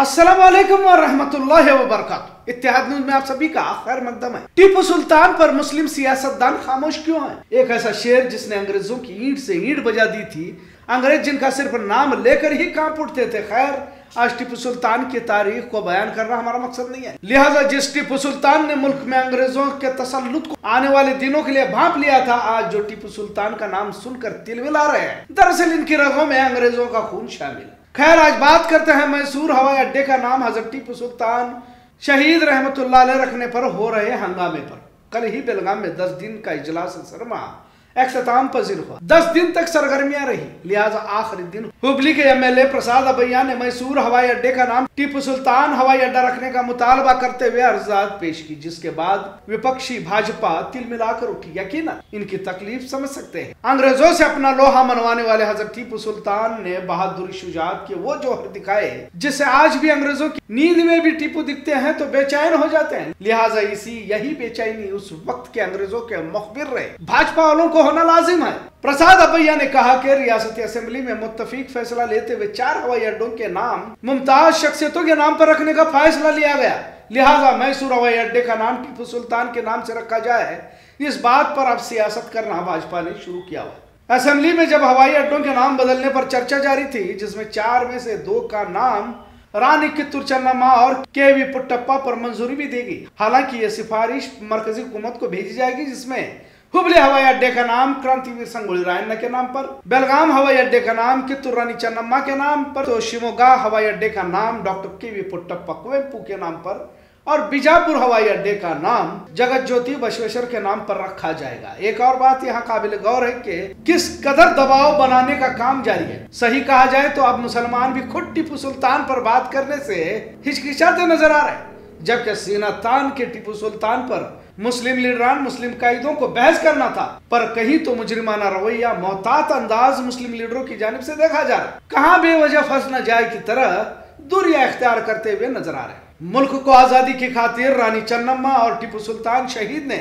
अस्सलाम वालेकुम और रहमतुल्लाहि व बरकातुहू इत्तेहाद न्यूज़ में आप सभी का खैर मकदम है। टीपू सुल्तान पर मुस्लिम सियासतदान खामोश क्यों है? एक ऐसा शेर जिसने अंग्रेज़ों की ईंट से ईंट बजा दी थी, अंग्रेज़ जिनका सिर्फ़ नाम लेकर ही काँप उठते थे, खैर, आज टीपू सुल्तान की तारीख को बयान करना हमारा मकसद नहीं है। लिहाजा जिस टीपू सुल्तान ने मुल्क में अंग्रेज़ों के तसल्लुत को आने वाले दिनों के लिए भाप लिया था, आज जो टीपू सुल्तान का नाम सुनकर तिलमिला रहे हैं। दरअसल इनकी रगों में अंग्रेज़ों का खून शामिल है। खैर, आज बात करते हैं मैसूर हवाई अड्डे का नाम, हज़रत टीपू सुल्तान शहीद रहमतुल्लाह अलैह रखने पर हो रहे हंगामे पर। कल ही बेलगाम में दस दिन का इजलास सरमा अख्ताम पजीर हुआ दस दिन तक सरगर्मियाँ रही, लिहाजा आखिरी दिन। हुबली के एमएलए प्रसाद अबैया ने मैसूर हवाई अड्डे का नाम टीपू सुल्तान हवाई अड्डा रखने का मुतालबा करते हुए अर्जात पेश की, जिसके बाद विपक्षी भाजपा तिल मिलाकर उठी। यकीन इनकी तकलीफ़ समझ सकते हैं। अंग्रेज़ों से अपना लोहा मनवाने वाले हज़रत टीपू सुल्तान ने बहादुरी शुजात के वो जोहर दिखाए जिसे आज भी अंग्रेज़ों की नींद में भी टीपू दिखते हैं तो बेचैन हो जाते हैं। लिहाजा इसी, यही बेचैनी उस वक्त के अंग्रेज़ों के मुखबिर रहे। भाजपा वालों को होना लाजिम है। प्रसाद अबैया ने कहा कि रियासती असेंबली में मुतफिक फैसला लेते हुए चार हवाई अड्डों के नाम, मुमताज़ शख्सियतों के नाम पर रखने का फैसला लिया गया। लिहाजा मैसूर हवाई अड्डे का नाम टीपू सुल्तान के नाम से रखा जाए, इस बात पर अब सियासत करना भाजपा ने शुरू किया हुआ। असेंबली में जब हवाई अड्डों के नाम बदलने पर चर्चा जारी थी, जिसमें चार में से दो का नाम रानी कित्तूर चन्नम्मा और के वी पुट्टप्पा पर मंजूरी भी देगी हालाँकि ये सिफारिश मरकजी हुकूमत को भेजी जाएगी, जिसमें हुबली हवाई अड्डे का नाम क्रांतिवीर संगोली रायन्ना के नाम पर, बेलगाम हवाई अड्डे का नाम कित्तूर रानी चन्नम्मा के नाम पर तो शिमोगा हवाई अड्डे का नाम डॉक्टर के वी पुट्टप्पा कुवेम्पू के नाम पर और बीजापुर हवाई अड्डे का नाम जगत ज्योति बसवेश्वर के नाम पर रखा जाएगा। एक और बात यहाँ काबिल गौर है कि किस कदर दबाव बनाने का काम जारी है? सही कहा जाए तो अब मुसलमान भी खुद टीपू सुल्तान पर बात करने से हिचकिचाते नज़र आ रहे जबकि सीना तान के टीपू सुल्तान पर मुस्लिम लीडरान मुस्लिम कायदों को बहस करना था, पर कहीं तो मुजरिमाना रवैया मोहतात अंदाज मुस्लिम लीडरों की जानब से देखा जा रहा। कहाँ बेवजह फंस न जाए की तरह दूरिया इख्तियार करते हुए नज़र आ रहे मुल्क को आज़ादी की खातिर रानी चन्नम्मा और टीपू सुल्तान शहीद ने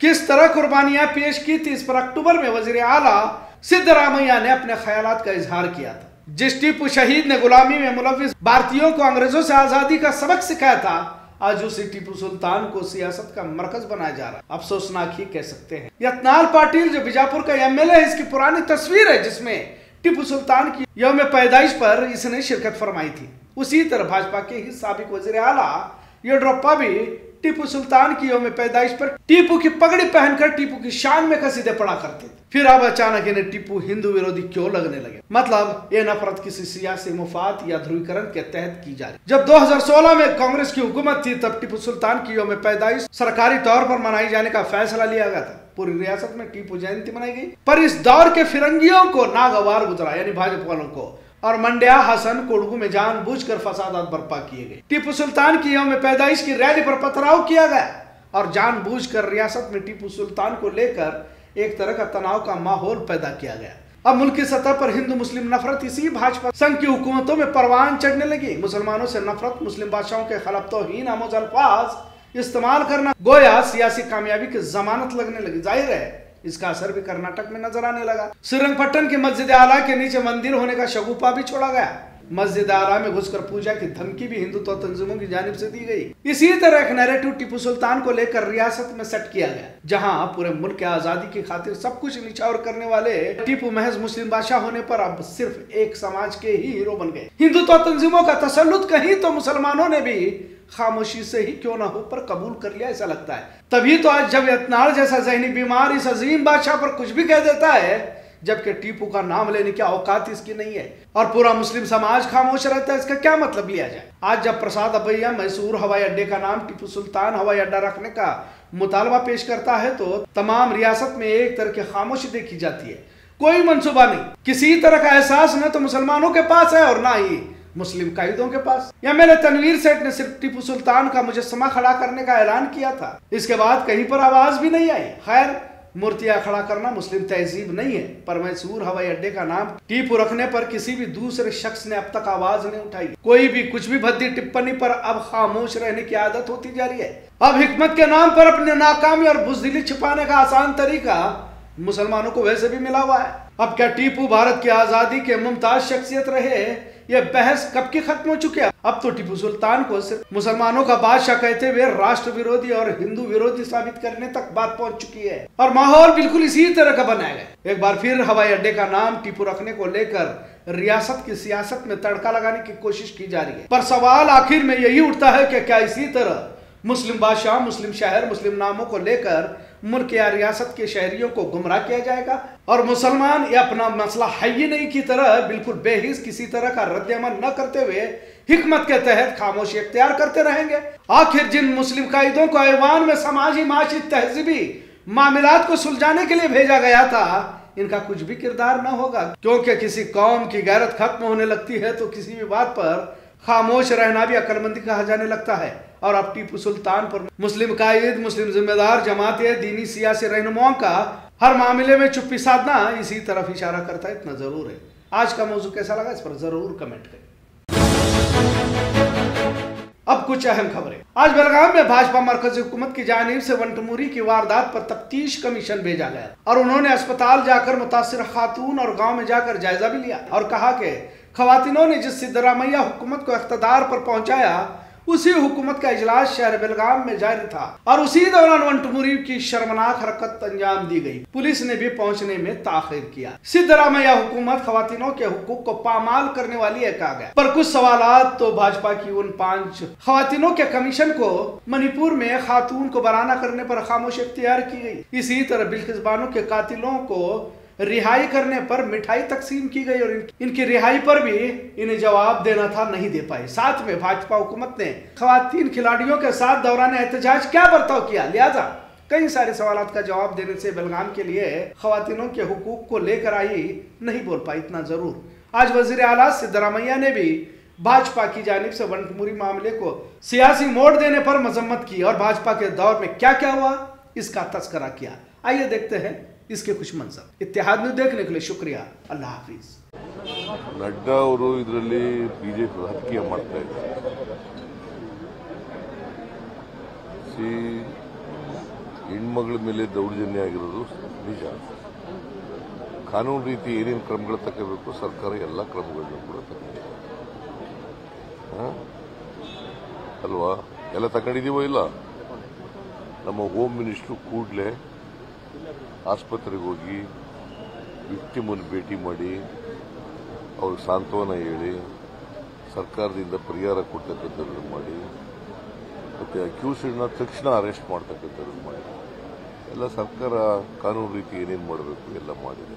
किस तरह कुर्बानियाँ पेश की थी, इस पर अक्टूबर में वज़ीर आला सिद्धरामैया ने अपने ख्याल का इजहार किया था। जिस टीपू शहीद ने गुलामी में मुलविस, भारतीयों को अंग्रेज़ों से आज़ादी का सबक सिखाया था आज उसी टीपू सुल्तान को सियासत का मरकज बनाया जा रहा है। अफसोसनाक ही कह सकते हैं। यतनाल पाटिल, जो बीजापुर का एमएलए है, इसकी पुरानी तस्वीर है, जिसमें टीपू सुल्तान की यौम पैदाइश पर इसने शिरकत फरमाई थी। उसी तरह भाजपा के ही सबक वज़ीर आला येड्रप्पा भी टीपू सुल्तान की यौम पैदाइश पर टीपू की पगड़ी पहनकर टीपू की शान में कसीदे पड़ा करते थे। फिर अब अचानक इन्हें टीपू हिंदू विरोधी क्यों लगने लगे? मतलब ये नफरत किसी सियासी मुफाद या ध्रुवीकरण के तहत की जा रही जब 2016 में कांग्रेस की हुकूमत थी, तब टीपू सुल्तान की यौम पैदाइश सरकारी तौर पर मनाई जाने का फैसला लिया गया था। पूरी रियासत में टीपू जयंती मनाई गई। पर इस दौर के फिरंगियों को नागवार गुजरा, यानी भाजपा वालों को। और मंड्या, हसन, कोडगू में जानबूझकर फसादात बर्पा किए गए। टीपू सुल्तान की यौम पैदाइश की रैली पर पथराव किया गया और जानबूझकर रियासत में टीपू सुल्तान को लेकर एक तरह का तनाव का माहौल पैदा किया गया। अब मुल्क की सतह पर हिंदू मुस्लिम नफरत इसी भाजपा संघ की हुकूमतों में परवान चढ़ने लगी। मुसलमानों से नफरत, मुस्लिम बादशाहों के खिलाफ तोहीन आमोज अल्फाज इस्तेमाल करना, गोया सियासी कामयाबी की जमानत लगने लगी। ज़ाहिर है इसका असर भी कर्नाटक में नज़र आने लगा। श्रीरंगपट्टन के मस्जिद आला के नीचे मंदिर होने का शगुफा भी छोड़ा गया। मस्जिद आला में घुसकर पूजा की धमकी भी हिंदुत्व तंजीमों की जानब से दी गई। इसी तरह एक नैरेटिव टीपू सुल्तान को लेकर रियासत में सेट किया गया, जहाँ पूरे मुल्क के आज़ादी की खातिर सब कुछ निछावर करने वाले टीपू महज मुस्लिम बादशाह होने पर अब सिर्फ़ एक समाज के ही हीरो बन गए। हिंदुत्व तंजीमों का तसल्लुत कहीं तो मुसलमानों ने भी खामोशी से ही क्यों ना हो, पर कबूल कर लिया, ऐसा लगता है। तभी तो आज जब यतनाल जैसा जहनी बीमार इस अजीम बादशाह पर कुछ भी कह देता है, जबकि टीपू का नाम लेने की औकात इसकी नहीं है, और पूरा मुस्लिम समाज खामोश रहता है, इसका क्या मतलब लिया जाए? आज जब प्रसाद अबैया मैसूर हवाई अड्डे का नाम टीपू सुल्तान हवाई अड्डा रखने का मुतालबा पेश करता है तो तमाम रियासत में एक तरह की खामोशी देखी जाती है। कोई मनसूबा नहीं। किसी तरह का एहसास न तो मुसलमानों के पास है और ना ही मुस्लिम कायदों के पास। या मैंने तनवीर सेठ ने सिर्फ़ टीपू सुल्तान का मुजस्मा खड़ा करने का ऐलान किया था। इसके बाद कहीं पर आवाज़ भी नहीं आई। खैर, मूर्तियाँ खड़ा करना मुस्लिम तहजीब नहीं है, पर मैसूर हवाई अड्डे का नाम टीपू रखने पर किसी भी दूसरे शख्स ने अब तक आवाज़ नहीं उठाई। कोई भी कुछ भी भद्दी टिप्पणी पर अब खामोश रहने की आदत होती जा रही है। अब हिकमत के नाम पर अपने नाकामी और बुजदिली छिपाने का आसान तरीका मुसलमानों को वैसे भी मिला हुआ है। अब क्या टीपू भारत की आज़ादी के मुमताज़ शख्सियत रहे? ये बहस कब की खत्म हो चुकी है? अब तो टीपू सुल्तान को सिर्फ़ मुसलमानों का बादशाह कहते हुए राष्ट्र विरोधी और हिंदू विरोधी साबित करने तक बात पहुँच चुकी है। और माहौल बिल्कुल इसी तरह का बनाया गया एक बार फिर हवाई अड्डे का नाम टीपू रखने को लेकर रियासत की सियासत में तड़का लगाने की कोशिश की जा रही है। पर सवाल आखिर में यही उठता है कि क्या इसी तरह मुस्लिम बादशाह, मुस्लिम शहर, मुस्लिम नामों को लेकर मुल्क या रियासत के शहरियों को गुमराह किया जाएगा। और मुसलमान ये अपना मसला है ही नहीं की तरह, बिल्कुल बेहिस किसी तरह का रद्द अमल न करते हुए हिकमत के तहत खामोशी अख्तियार करते रहेंगे। आखिर जिन मुस्लिम कायदों को ऐवान में समाजी माशी तहजीबी मामला को सुलझाने के लिए भेजा गया था, इनका कुछ भी किरदार न होगा। क्योंकि किसी कौम की गैरत खत्म होने लगती है तो किसी भी बात पर खामोश रहना भी अकलमंदी कहा जाने लगता है। और अब टीपू सुल्तान पर मुस्लिम कायद, मुस्लिम जिम्मेदार, जमाते दीनी सियासी रहनुमाओं का हर मामले में चुप्पी साधना इसी तरफ़ इशारा करता है, इतना ज़रूर है। आज का मौजू कैसा लगा इस पर ज़रूर कमेंट करें। अब कुछ अहम खबरें। आज बेलगाम में भाजपा मरकजी हुकूमत की जानिब से वंटमूरी की वारदात पर तफ्तीश कमीशन भेजा गया। और उन्होंने अस्पताल जाकर मुतासर खातून और गाँव में जाकर जायजा भी लिया। और कहा कि खवातिनों ने जिस सिद्धरामैया हुकूमत को इकतदार पर पहुँचाया, उसी हुकूमत का इजलास शहर बेलगाम में जारी था और उसी दौरान वंटमुरी की शर्मनाक हरकत अंजाम दी गई। पुलिस ने भी पहुँचने में ताखिर किया। सिद्धरामैया हुकूमत खातिनों के हुकूक को पामाल करने वाली है कहा गया। पर कुछ सवाल तो भाजपा की उन पाँच खवातिनों के कमीशन को मणिपुर में खातून को बराना करने पर खामोश इख्तियार की गई। इसी तरह बिल्किस बानो के कातिलों को रिहाई करने पर मिठाई तकसीम की गई और इनकी रिहाई पर भी इन्हें जवाब देना था, नहीं दे पाए। साथ में भाजपा हुकूमत ने खातन खिलाड़ियों के साथ दौरान एहतजाज क्या बर्ताव किया? लिहाजा, कई सारे सवाल का जवाब देने से बेलगाम के लिए खातनों के हकूक को लेकर आई नहीं बोल पाई इतना ज़रूर। आज वज़ीर आला सिद्धरामैया ने भी भाजपा की जानिब से वनटमुरी मामले को सियासी मोड़ देने पर मजम्मत की और भाजपा के दौर में क्या क्या हुआ, इसका तस्करा किया। आइए देखते हैं इसके कुछ मंजर इतिहाद न्यूज देखने के लिए शुक्रिया अल्लाह हाफिज ನಡ್ಡಾ ಅವರು ಇದರಲ್ಲಿ ಬಿಜೆಪಿ ರಾಜಕೀಯ ಮಾಡ್ತಾ ಇದ್ದಾರೆ ಸಿ ಹೆಣ್ಮಗಳ ಮೇಲೆ ದೌರ್ಜನ್ಯ ಆಗಿರೋದು ನಿಜ ಕಾನೂನು ರೀತಿ ಏನೇನು ಕ್ರಮಗಳು ತಗೋಬೇಕು ಸರ್ಕಾರ ಎಲ್ಲ ಕ್ರಮಗಳನ್ನು ಕೂಡ ತಗೊಂಡಿದೆ ಹಾ? ಅಲ್ವಾ ಎಲ್ಲ ತಗೊಂಡಿದೀವೋ ಇಲ್ಲ ನಮ್ಮ ಹೋಮ್ ಮಿನಿಸ್ಟ್ರು ಕೂಡಲೇ ಆಸ್ಪತ್ರೆಗೆ ಹೋಗಿ ವಿಕ್ಟಿಮನ್ನು ಭೇಟಿ ಮಾಡಿ ಅವ್ರಿಗೆ ಸಾಂತ್ವನ ಹೇಳಿ, ಸರ್ಕಾರದಿಂದ ಪರಿಹಾರ ಕೊಡ್ತಕ್ಕಂಥದ್ದನ್ನು ಮಾಡಿ, ಮತ್ತು ಅಕ್ಯೂಸ್ಡ್ನ ತಕ್ಷಣ ಅರೆಸ್ಟ್ ಮಾಡ್ತಕ್ಕಂಥದ್ದನ್ನು ಮಾಡಿ. ಎಲ್ಲ ಸರ್ಕಾರ ಕಾನೂನು ರೀತಿ ಏನೇನು ಮಾಡಬೇಕು ಎಲ್ಲ ಮಾಡಿದೆ.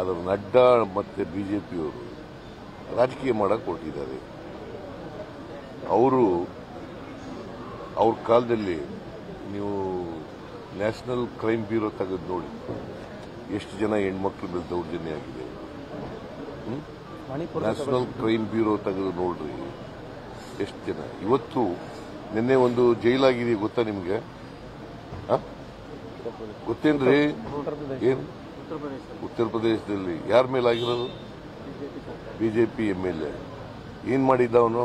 ಅದರ ನಡ್ಡಾ ಮತ್ತು ಬಿ ಜೆ ಪಿಯವರು ರಾಜಕೀಯ ಮಾಡಕ್ಕೆ ಕೊಟ್ಟಿದ್ದಾರೆ ಅವರು ಅವ್ರ ಕಾಲದಲ್ಲಿ ನೀವು ನ್ಯಾಷನಲ್ ಕ್ರೈಮ್ ಬ್ಯೂರೋ ತೆಗೆದು ನೋಡಿ. ಎಷ್ಟು ಜನ ಹೆಣ್ಮಕ್ಳು ಮೇಲೆ ದೌರ್ಜನ್ಯ ಆಗಿದೆ ನ್ಯಾಷನಲ್ ಕ್ರೈಮ್ ಬ್ಯೂರೋ ತೆಗೆದು ನೋಡ್ರಿ. ಎಷ್ಟು ಜನ? ಇವತ್ತು ನಿನ್ನೆ ಒಂದು ಜೈಲಾಗಿದೆ ಗೊತ್ತಾ ನಿಮ್ಗೆ? ಗೊತ್ತೇನ್ರಿ? ಏನು? ಉತ್ತರ ಪ್ರದೇಶದಲ್ಲಿ. ಯಾರ ಮೇಲೆ ಆಗಿರೋದು? BJP M L A. ಏನ್ ಮಾಡಿದ್ದ ಅವನು?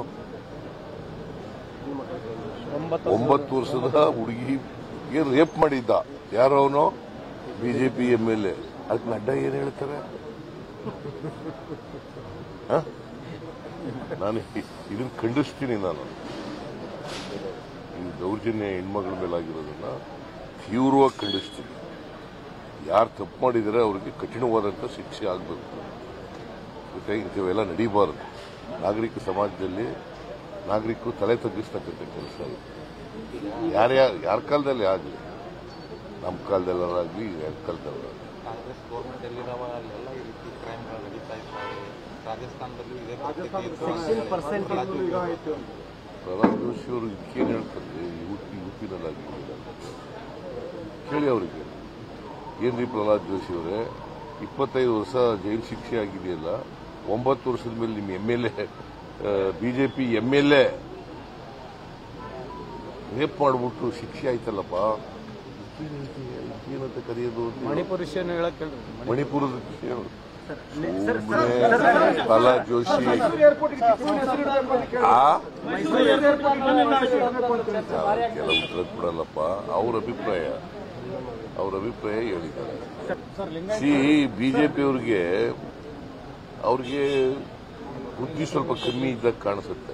ಒಂಬತ್ತು ವರ್ಷದ ಹುಡುಗಿ ರೇಪ್ ಮಾಡಿದ್ದ. ಯಾರೋ ಅವನು ಬಿಜೆಪಿ ಎಂ ಎಲ್ ಎ. ಅದಕ್ಕೆ ನಡ್ಡಾ ಏನ್ ಹೇಳ್ತಾರೆ? ನಾನು ಇದನ್ನು ಇದನ್ನ ಖಂಡಿಸ್ತೀನಿ ನಾನು. ಈ ದೌರ್ಜನ್ಯ ಹೆಣ್ಮಗಳ ಮೇಲಾಗಿರೋದನ್ನ ತೀವ್ರವಾಗಿ ಖಂಡಿಸ್ತೀನಿ. ಯಾರು ತಪ್ಪು ಮಾಡಿದರೆ ಅವರಿಗೆ ಕಠಿಣವಾದಂಥ ಶಿಕ್ಷೆ ಆಗಬೇಕು. ಜೊತೆಗೆ ಇಂಥವೆಲ್ಲ ನಡೀಬಾರದು. ನಾಗರಿಕ ಸಮಾಜದಲ್ಲಿ ನಾಗರಿಕರು ತಲೆ ತಗ್ಗಿಸ್ತಕ್ಕಂಥ ಕೆಲಸ ಇದು. ಯಾರ್ಯಾರ ಯಾರ ಕಾಲದಲ್ಲಿ ಆಗಲಿ ನಮ್ಮ ಕಾಲದಲ್ಲಾಗಲಿ ಯಾರ ಕಾಲದಲ್ಲಾಗಲಿ ಕಾಂಗ್ರೆಸ್ ಗೌರ್ಮೆಂಟ್ ಎಲ್ಲಿರೋವಾಗಲೆಲ್ಲ ಈ ರೀತಿ ಕ್ರೈಮ್ಗಳು ನಡೀತಾ ಇದ್ದಾವೆ. ರಾಜಸ್ಥಾನದಲ್ಲೂ ಇದೇ ಪರಿಸ್ಥಿತಿ ಇತ್ತು. ಪ್ರಹ್ಲಾದ್ ಜೋಶಿ ಅವರು ಇದಕ್ಕೇನು ಹೇಳ್ತಾರೆ ಯುಪಿ ಯುಪಿನಲ್ಲಾಗಿ ಕೇಳಿ ಅವರಿಗೆ. ಏನ್ರಿ ಪ್ರಹ್ಲಾದ್ ಜೋಶಿ ಅವರೇ? ಇಪ್ಪತ್ತೈದು ವರ್ಷ ಜೈಲು ಶಿಕ್ಷೆ ಆಗಿದೆಯಲ್ಲ ಒಂಬತ್ತು ವರ್ಷದ ಮೇಲೆ ನಿಮ್ಮ M L A BJP M L A rape ಮಾಡಿಬಿಟ್ಟು ಶಿಕ್ಷೆ ಆಯ್ತಲ್ಲಪ್ಪ ಏನಂತ ಕರೆಯೋದು ಮಣಿಪುರ ಮಣಿಪುರದ ಪ್ರಹ್ಲಾದ್ ಜೋಶಿ ಕೆಲವು ಉತ್ತರ ಕೊಡಲ್ಲಪ್ಪ ಅವ್ರ ಅಭಿಪ್ರಾಯ ಅವ್ರ ಅಭಿಪ್ರಾಯ ಹೇಳಿದ್ದಾರೆ ಸಿ ಬಿಜೆಪಿ ಅವ್ರಿಗೆ ಅವ್ರಿಗೆ ಬುದ್ಧಿ ಸ್ವಲ್ಪ ಕಮ್ಮಿ ಇದ್ದಾಗ ಕಾಣಿಸುತ್ತೆ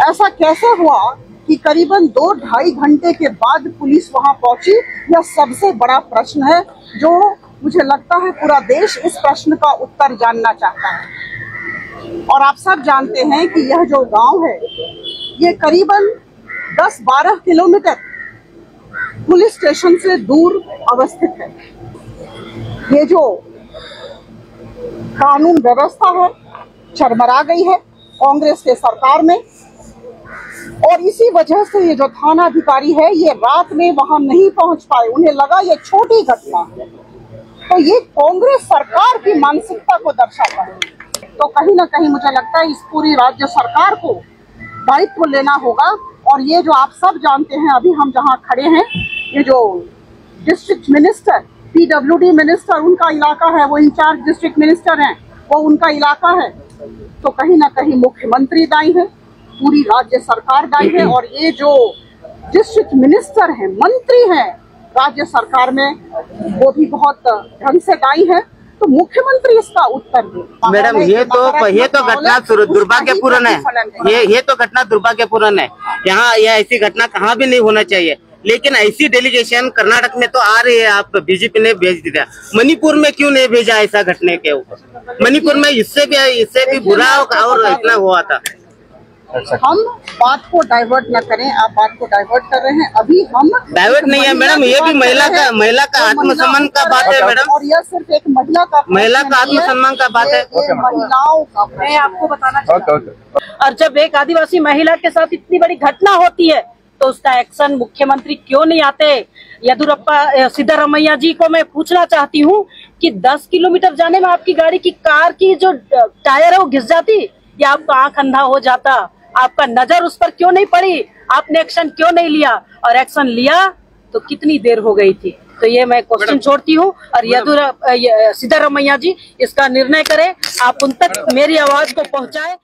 ऐसा कैसे हुआ कि करीबन दो ढाई घंटे के बाद पुलिस वहाँ पहुँची? यह सबसे बड़ा प्रश्न है, जो मुझे लगता है पूरा देश इस प्रश्न का उत्तर जानना चाहता है। और आप सब जानते हैं कि यह जो गाँव है, ये करीबन 10-12 किलोमीटर पुलिस स्टेशन से दूर अवस्थित है। ये जो कानून व्यवस्था है, चरमरा गई है कांग्रेस के सरकार में। और इसी वजह से ये जो थाना अधिकारी है, ये रात में वहाँ नहीं पहुँच पाए, उन्हें लगा ये छोटी घटना है। तो ये कांग्रेस सरकार की मानसिकता को दर्शाता है। तो कहीं ना कहीं मुझे लगता है इस पूरी राज्य सरकार को दायित्व लेना होगा। और ये जो आप सब जानते हैं, अभी हम जहाँ खड़े हैं, ये जो डिस्ट्रिक्ट मिनिस्टर पीडब्ल्यूडी मिनिस्टर उनका इलाका है वो इंचार्ज डिस्ट्रिक्ट मिनिस्टर हैं वो उनका इलाका है। तो कहीं ना कहीं मुख्यमंत्री दाई है पूरी राज्य सरकार दाई है और ये जो डिस्ट्रिक्ट मिनिस्टर हैं मंत्री हैं राज्य सरकार में वो भी बहुत ढंग से दायी है। तो मुख्यमंत्री इसका उत्तर दे। मैडम ये तो ये तो घटना दुर्भाग्यपूर्ण है ये ये तो घटना दुर्भाग्यपूर्ण है। यहाँ ये ऐसी घटना कहाँ भी नहीं होना चाहिए। लेकिन ऐसी डेलीगेशन कर्नाटक में तो आ रही है आप बीजेपी ने भेज दिया। मणिपुर में क्यों नहीं भेजा ऐसा घटने के ऊपर? मणिपुर में इससे भी इससे भी बुरा और इतना हुआ था। हम बात को डाइवर्ट न करें आप बात को डाइवर्ट कर रहे हैं। अभी हम डाइवर्ट नहीं है मैडम, ये भी महिला का- महिला का आत्मसम्मान का बात है, मैडम। और यह सिर्फ़ एक महिला का महिला का आत्मसम्मान का बात है। महिलाओं का मैं आपको बताना चाहता हूँ और जब एक आदिवासी महिला के साथ इतनी बड़ी घटना होती है तो उसका एक्शन मुख्यमंत्री क्यों नहीं आते? यदुरप्पा सिद्धारमैया जी को मैं पूछना चाहती हूँ कि 10 किलोमीटर जाने में आपकी गाड़ी की कार की जो टायर है वो घिस जाती? या आपका आँख अंधा हो जाता? आपका नज़र उस पर क्यों नहीं पड़ी? आपने एक्शन क्यों नहीं लिया? और एक्शन लिया तो कितनी देर हो गई थी? तो ये मैं क्वेश्चन छोड़ती हूँ। और यदुर सिद्धारमैया जी इसका निर्णय करें। आप उन तक मेरी आवाज़ को पहुँचाए।